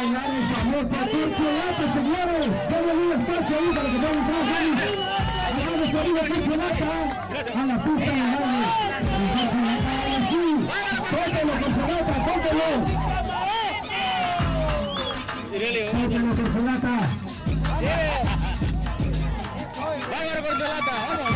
bailar el famoso Corcholata, señores. Dale un que a la pista de Dani. Ahora sí, póntelo, Corcholata, póntelo. Póntelo, Corcholata. Vámonos, Corcholata, vamos.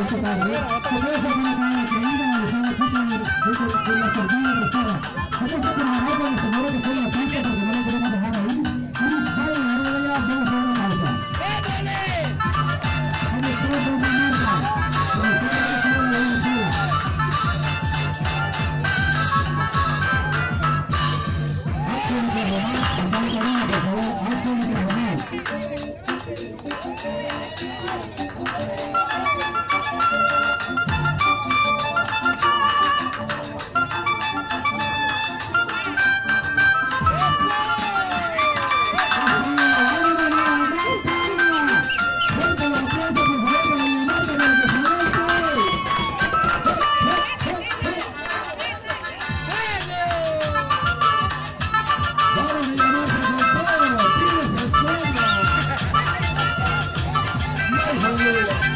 esta tarde. Por eso, con la. Hallelujah